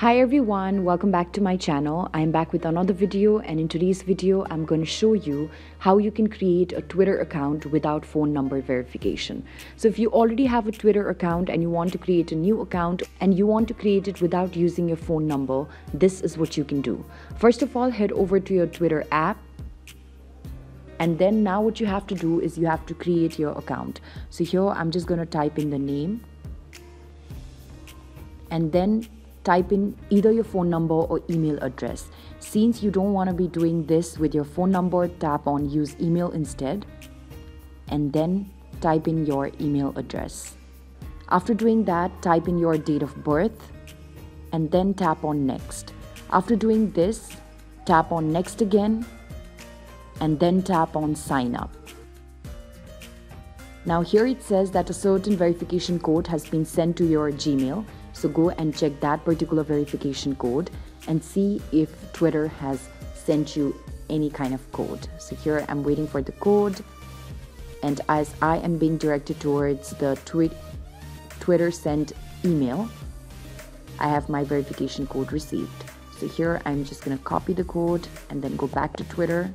Hi everyone, welcome back to my channel. I'm back with another video and in today's video I'm going to show you how you can create a Twitter account without phone number verification. So if you already have a Twitter account and you want to create a new account and you want to create it without using your phone number, this is what you can do. First of all, head over to your Twitter app and then now what you have to do is you have to create your account. So here I'm just going to type in the name and then type in either your phone number or email address. Since you don't want to be doing this with your phone number, tap on use email instead and then type in your email address. After doing that, type in your date of birth and then tap on next. After doing this, tap on next again and then tap on sign up. Now here it says that a certain verification code has been sent to your Gmail so go and check that particular verification code and see if Twitter has sent you any kind of code. So here I'm waiting for the code. And as I am being directed towards the tweet, Twitter sent email, I have my verification code received. So here I'm just going to copy the code and then go back to Twitter,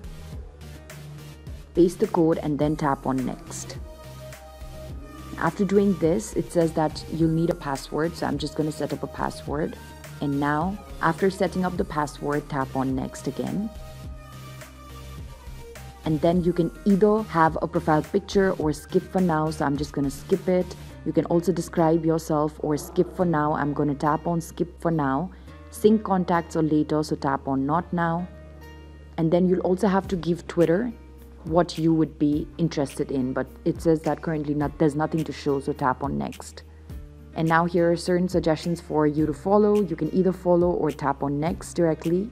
paste the code and then tap on next. After doing this, it says that you'll need a password. So I'm just going to set up a password. And now, after setting up the password, tap on next again. And then you can either have a profile picture or skip for now. So I'm just going to skip it. You can also describe yourself or skip for now. I'm going to tap on skip for now. Sync contacts or later. So tap on not now. And then you'll also have to give Twitter what you would be interested in but it says that currently not, there's nothing to show so tap on next. And now here are certain suggestions for you to follow. You can either follow or tap on next directly.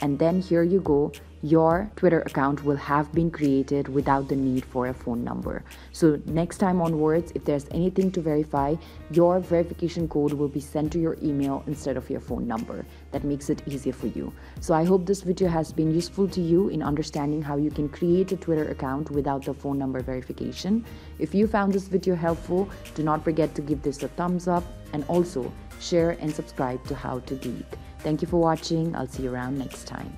And then here you go your Twitter account will have been created without the need for a phone number. So, next time onwards, if there's anything to verify, your verification code will be sent to your email instead of your phone number. That makes it easier for you. So, I hope this video has been useful to you in understanding how you can create a Twitter account without the phone number verification. If you found this video helpful, do not forget to give this a thumbs up and also share and subscribe to How to Geek. Thank you for watching. I'll see you around next time.